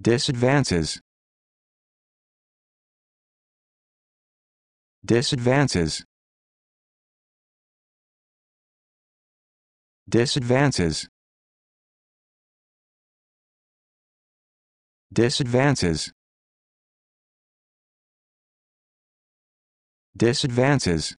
disadvances. Disadvances. Disadvances. Disadvances. Disadvances.